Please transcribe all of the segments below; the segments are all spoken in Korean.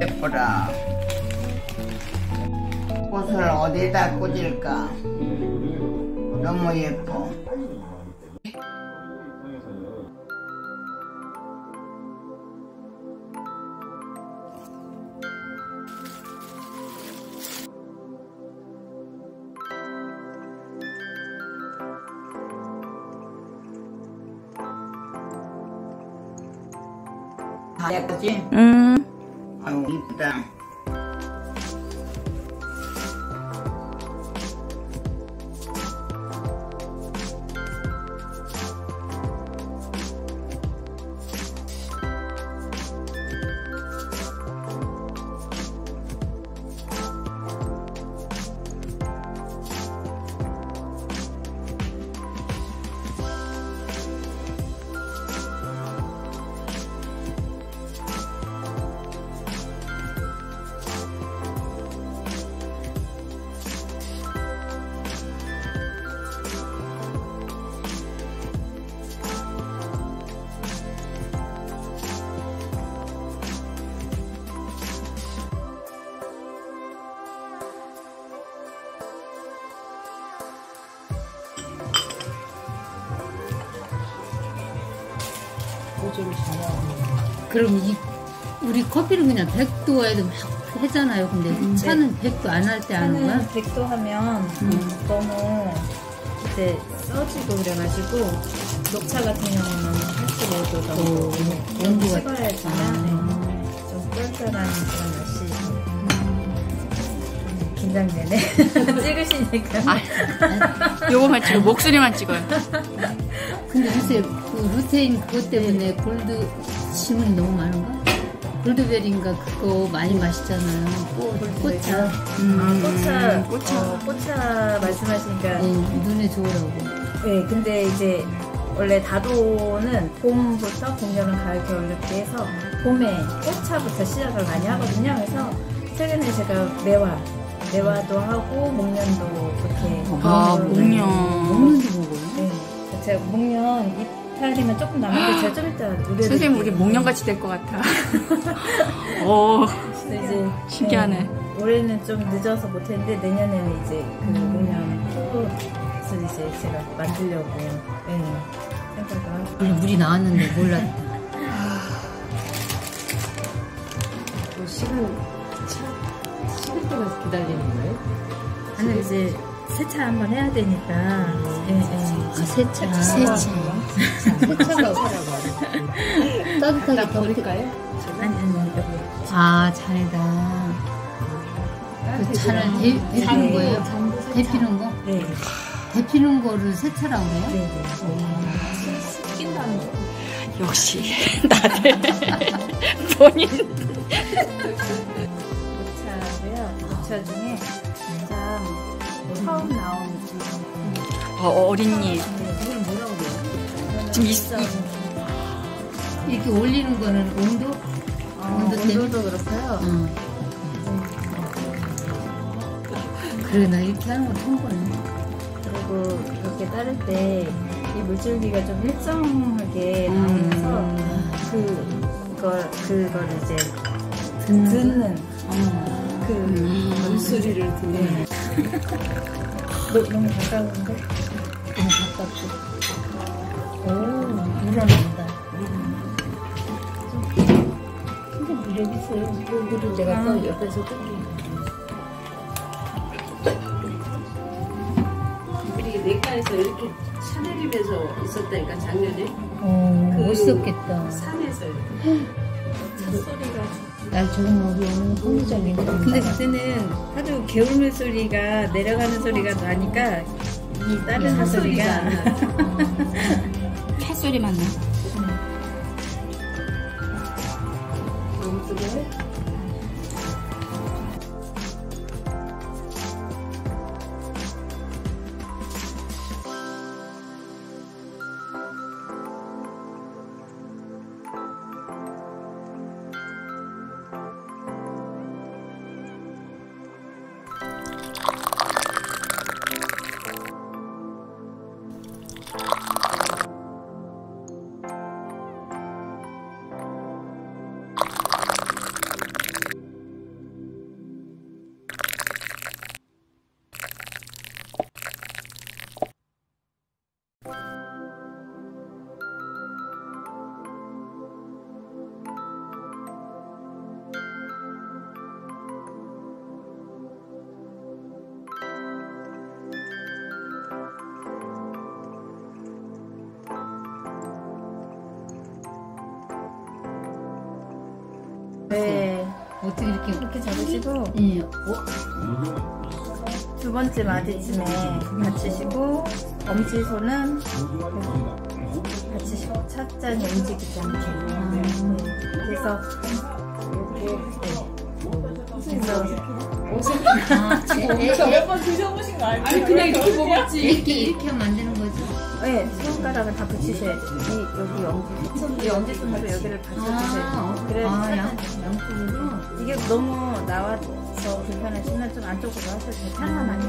예뻐라. 꽃을 어디다 꽂을까? 너무 예뻐. 다 예쁘지? 음. 아유 이쁘다. 그럼 이 우리 커피는 그냥 100도에도 막 하잖아요. 근데 차는 100도 안 할 때 하는 거야? 100도 하면 너무 이제 써지고 그래가지고 녹차 같은 경우는 할수록 너무 오, 너무 온도가- 식어야지만 네. 좀 쏠쏠한 그런 맛이 긴장되네 찍으시니까 아, 요거만 찍어 목소리만 찍어요. 근데 요새 그 루테인 그것 때문에 골드 지문이 너무 많은가? 골드베리인가 그거 많이 마시잖아요. 꽃, 꽃차. 음, 꽃차 꽃차. 어, 꽃차 말씀하시니까 네, 눈에 좋으라고. 네, 근데 이제 원래 다도는 봄부터 봄, 여름, 가을, 겨울 이렇게 해서 봄에 꽃차부터 시작을 많이 하거든요. 그래서 최근에 제가 매화, 매화도 하고 목련도 그렇게 아, 음, 목련. 먹는지 먹어요. 네, 제가 목련 이파리만 조금 남았는데 제가 좀 이따 노래 선생님 우리 목련같이 될 것 같아. 오, 이제 신기하네. 네, 올해는 좀 늦어서 못했는데 내년에는 이제 그 목련 꽃을 이제 제가 만들려고요. 네, 생각을 하고. 물이 나왔는데 몰랐다. 뭐 시간 차 식을 때까지 기다리는 거예요? 아니 이제 세차 한번 해야 되니까. 예, 예. 아, 세차. 세차. 세차가 따뜻하게 더 버릴까요? 아니 아니 아니. 아, 잘다. 그 차를 대, 대피는 거예요? 대피는 거? 네, 대피는 거를 세차라고 해요? 네, 네. 낀다는 거. 역시 다들 본인. 녹차 중에 가장 처음 나온 어, 어린이. 이걸 뭐라고 그래요? 지금 이- 이- 이렇게 올리는 거는 온도? 어, 온도? 온도도 그렇고요. 응. 그래, 나 이렇게 하는 거 처음 보네. 그리고 이렇게 따를 때 이 물줄기가 좀 일정하게 나오면서 그걸 그걸 이제 듣는 거? 듣는 어. 그 물소리를 듣는 너, 너무 가까운데? 너무 가깝고. 오, 우러난다. 근데 매력 있어요. 물을 내가 또 옆에서 그리고 내과에서 이렇게 차내리면서 있었다니까 작년에 어, 그- 멋있었겠다. 산에서 차 소리가 날 좋은 먹이 오는 선우적인 근데 그때는 하도 개울물 소리가 내려가는 소리가 나니까 이 다른 차 소리가 소리가 안 나. 차 소리만 나. 너무 뜨거 어떻게 이렇게 이렇게 잡으시고 예. 어? 두 번째 마디쯤에 받치시고 엄지손은 받치시고 착장이 움직이지 않게 네. 그래서 이렇게 네. 그래서 아, 저 몇번 드셔보신 거 아니에요? 아니 그냥 이렇게 먹었지. 이렇게 이렇게 하면 안 되는 거죠? 네, 손가락을 다 붙이셔야 돼요. 이, 여기 엄지, 이 엄지손으로 여기를 받쳐주셔야 아, 돼요. 그래야 아, 착장- 양, 양쪽으로? 이게 너무 나와서 불편하시면 좀 안쪽으로 하셔도 돼요. 편안하게.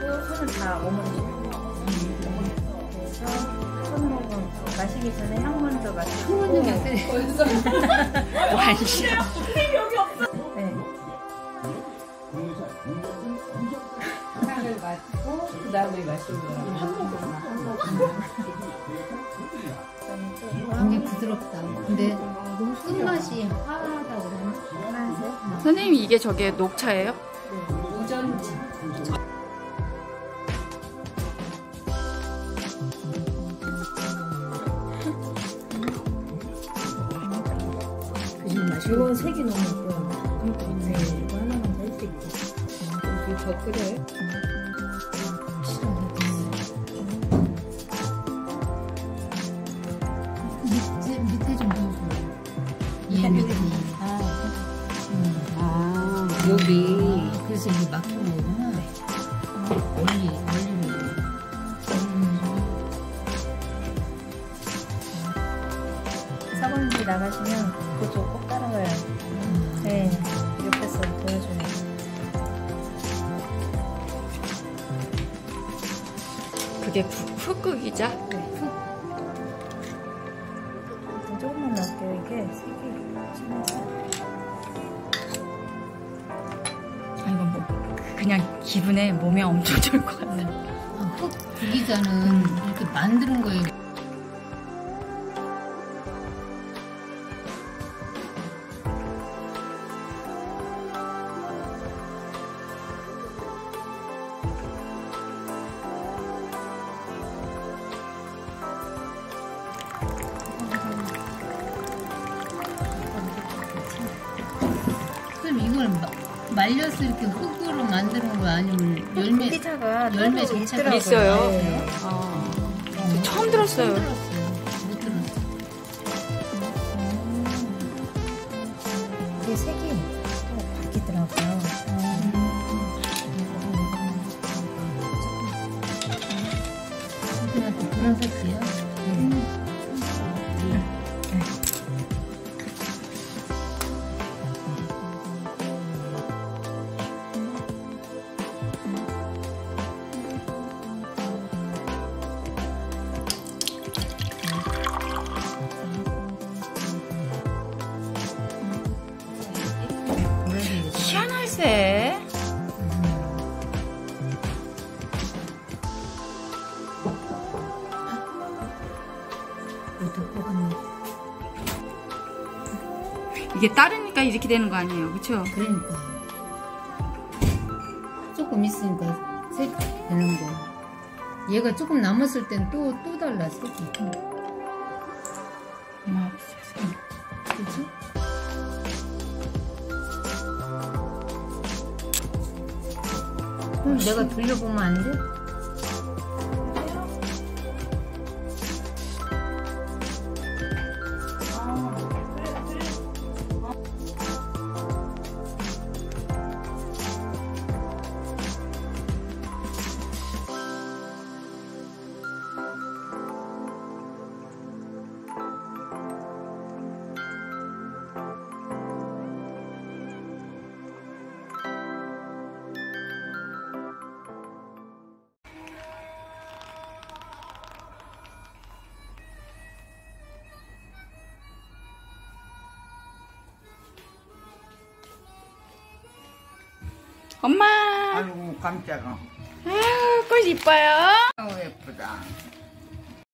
그리고 손을 다 어머니시면 돼요. 그래서 손으로 마시기 전에 향 먼저 마시고. 한번 좀 약간 네. 하나를 마시고 그 다음에 마시는. 굉장히 부드럽다. 근데 끝맛이 화하다고 그러나? 선생님 이게 저게 녹차예요? 오전 이거 색이 너무 예뻐요. 네, 이거 하나만 더할수 있게. 더 끓여요? 여기 아, 그래서 이게 막힌 거구나. 멀리, 멀리. 사모님들 나가시면 그쪽 꼭 따라가요. 네, 옆에서 도와줘요. 그게 후- 훅극이자 조 그냥 기분에 몸에 엄청 좋을 것 같아. 아, 흑 구기자는 이렇게 만드는. 그럼 이걸 마- 말려서 이렇게 흙으로 만드는 거 아니면 열매 피자가 열매 있더라고요. 있어요? 네. 아, 처음 들었어요. 들었어요. 못 들었어. 이게 색이 또 바뀌더라고요. 그냥 그런 색 이게 따르니까 이렇게 되는 거 아니에요, 그렇죠? 그러니까 조금 있으니까 색 되는 거. 얘가 조금 남았을 땐 또또 달라 색이. 그렇지? 그럼 내가 돌려보면 안 돼? 엄마, 아이고 깜짝아. 아유, 꽃 이뻐요.